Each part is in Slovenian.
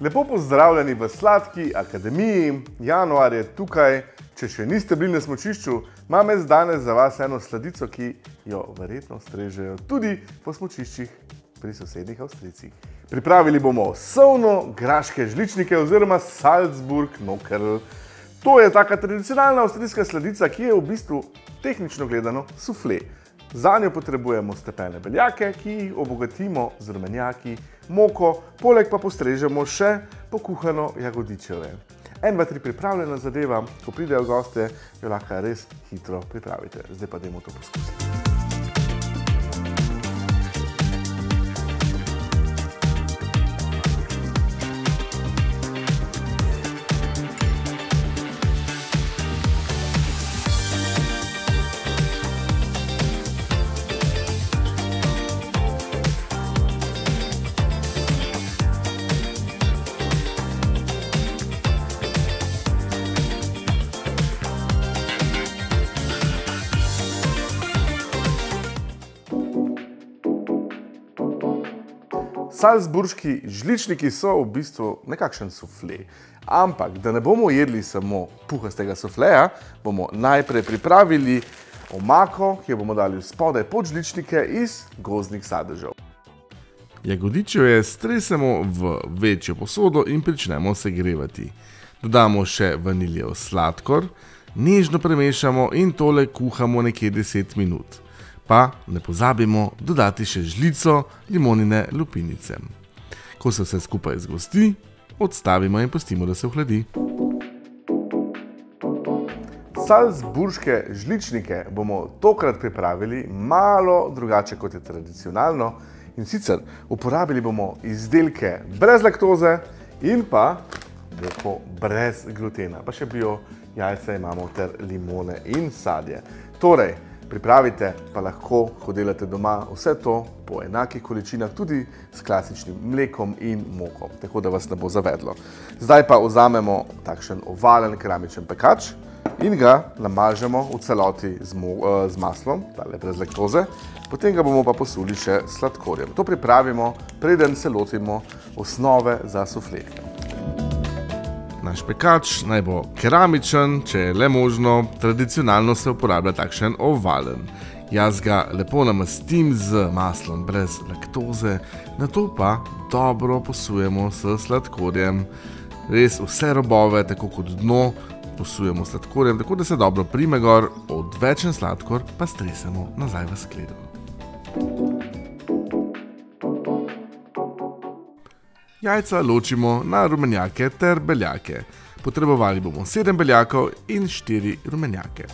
Lepo pozdravljeni v Sladki akademiji. Januar je tukaj. Če še niste bili na smočišču, imam jaz danes za vas eno sladico, ki jo verjetno strežejo tudi po smočiščih pri sosednjih Avstrijcih. Pripravili bomo sovno graške žličnike oziroma Salzburg Nokerl. To je taka tradicionalna avstrijska sladica, ki je v bistvu tehnično gledano sufle. Za njo potrebujemo stepene beljake, ki jih obogatimo z rumenjaki, moko, poleg pa postrežemo še pokuhano jagodičeve. En, dva, tri pripravljena zadeva, ko pridejo goste, jo lahko res hitro pripravite. Zdaj pa dajmo to poskusiti. Salzburški žličniki so v bistvu nekakšen sufle. Ampak, da ne bomo jedli samo puhastega sufleja, bomo najprej pripravili omako, ki jo bomo dali spodaj pod žličnike iz gozdnih sadežev. Jagodičeve stresemo v večjo posodo in pričnemo segrevati. Dodamo še vaniljev sladkor, nežno premešamo in tole kuhamo nekje 10 minut pa ne pozabimo dodati še žlico limonine lupinice. Ko se vse skupaj zgosti, odstavimo in pustimo, da se ohladi. Salzburške žličnike bomo tokrat pripravili malo drugače kot je tradicionalno in sicer uporabili bomo izdelke brez laktoze in pa brez glutena, pa še bio jajce imamo ter limone in sadje. Torej, Pripravite pa lahko, ko delate doma, vse to po enakih količinah, tudi s klasičnim mlekom in moko, tako da vas ne bo zavedlo. Zdaj pa vzamemo takšen ovalen keramičen pekač in ga namažemo v celoti z, uh, z maslom, tale brez laktoze, potem ga bomo pa posuli še sladkorjem. To pripravimo, preden se lotimo osnove za sufletje. Naš pekač naj bo keramičen, če je le možno, tradicionalno se uporablja takšen ovalen. Jaz ga lepo namastim z maslom brez laktoze, na to pa dobro posujemo s sladkorjem. Res vse robove, tako kot dno, posujemo s sladkorjem, tako da se dobro prime gor, odvečen sladkor pa stresemo nazaj v skledo. Jajca ločimo na rumenjake ter beljake. Potrebovali bomo 7 beljakov in 4 rumenjake.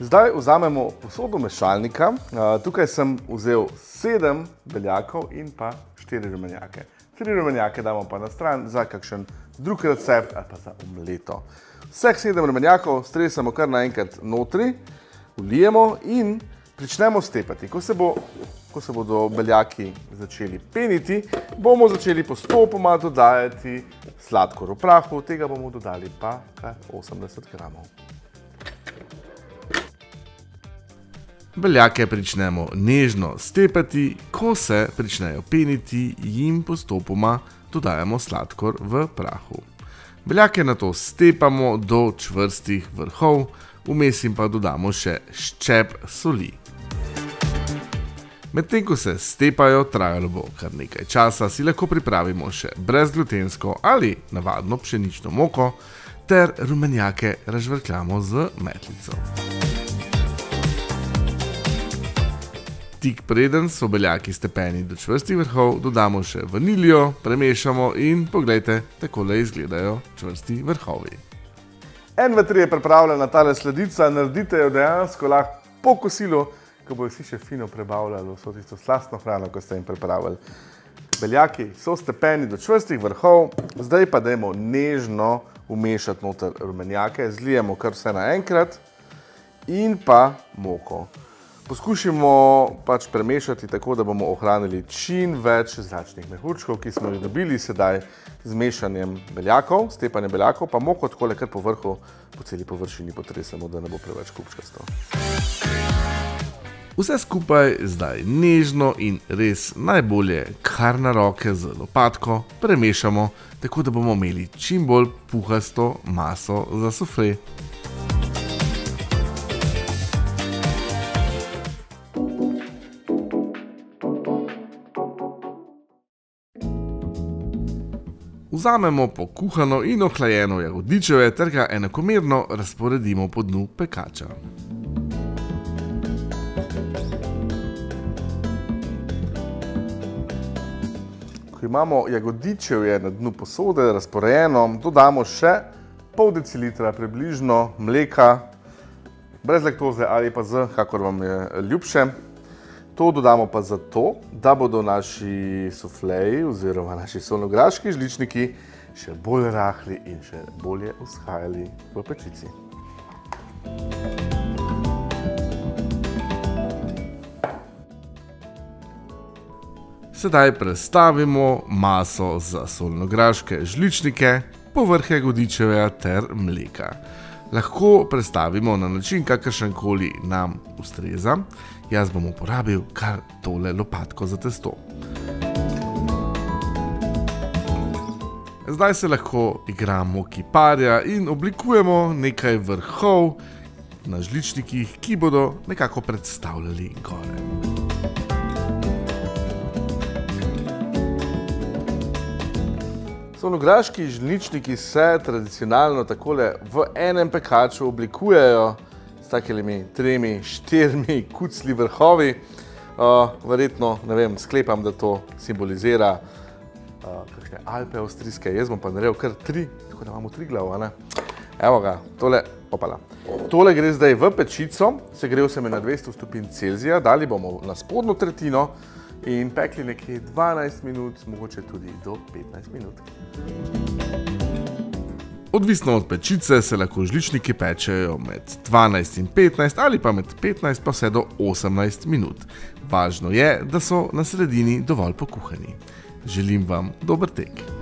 Zdaj vzamemo posodo mešalnika. Tukaj sem vzel 7 beljakov in pa 4 rumenjake. 3 rumenjake damo pa na stran za kakšen drug recept ali pa za omleto. Vseh 7 rumenjakov stresamo kar naenkrat notri vlijemo in pričnemo stepati. Ko se, bo, ko se bodo beljaki začeli peniti, bomo začeli postopoma dodajati sladkor v prahu, tega bomo dodali pa kar 80 gramov. Beljake pričnemo nežno stepati, ko se pričnejo peniti, jim postopoma dodajamo sladkor v prahu. Beljake na to stepamo do čvrstih vrhov, vmes jim pa dodamo še ščep soli. Medtem ko se stepajo, trajalo bo kar nekaj časa, si lahko pripravimo še brezglutensko ali navadno pšenično moko, ter rumenjake razvrkljamo z metlico. Tik preden so beljaki stepeni do čvrstih vrhov, dodamo še vaniljo, premešamo in pogledajte, takole izgledajo čvrsti vrhovi. En, dva, tri je pripravljena tale sledica, naredite jo dejansko lahko po kosilu, ko bojo vsi še fino prebavljali vso tisto slastno hrano, ko ste jim pripravili. Beljaki so stepeni do čvrstih vrhov, zdaj pa dajmo nežno umešati noter rumenjake, zlijemo kar vse naenkrat in pa moko. Poskušimo pač premešati tako, da bomo ohranili čim več zračnih mehurčkov, ki smo jih dobili sedaj z mešanjem beljakov, stepanje beljakov, pa moko tako le kar po vrhu, po celi površini potresemo, da ne bo preveč kupčkasto. Vse skupaj zdaj nežno in res najbolje kar na roke z lopatko premešamo, tako da bomo imeli čim bolj puhasto maso za sufle. Vzamemo pokuhano in ohlajeno jagodičeve ter ga enakomerno razporedimo po dnu pekača. Ko imamo jagodičevje na dnu posode razporejeno, dodamo še pol decilitra približno mleka, brez laktoze ali pa z, kakor vam je ljubše. To dodamo pa zato, da bodo naši sufleji oziroma naši solnograški žličniki še bolj rahli in še bolje vzhajali v pečici. Sedaj prestavimo maso za solnograške žličnike povrh jagodičevja ter mleka. Lahko prestavimo na način, kakršen koli nam ustreza. Jaz bom uporabil kar tole lopatko za testo. Zdaj se lahko igramo kiparja in oblikujemo nekaj vrhov na žličnikih, ki bodo nekako predstavljali gore. Solnograški žličniki se tradicionalno takole v enem pekaču oblikujejo s takimi tremi, štirimi kucli vrhovi. Uh, verjetno, ne vem, sklepam, da to simbolizira uh, kakšne Alpe avstrijske. Jaz bom pa naredil kar tri, tako da imamo tri glavo, ne? Evo ga, tole, opala. Tole gre zdaj v pečico, segrel sem je na 200 stopinj Celzija, dali bomo na spodnjo tretjino, in pekli nekje 12 minut, mogoče tudi do 15 minut. Odvisno od pečice se lahko žličniki pečejo med 12 in 15 ali pa med 15 pa vse do 18 minut. Važno je, da so na sredini dovolj pokuhani. Želim vam dober tek.